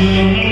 Sing.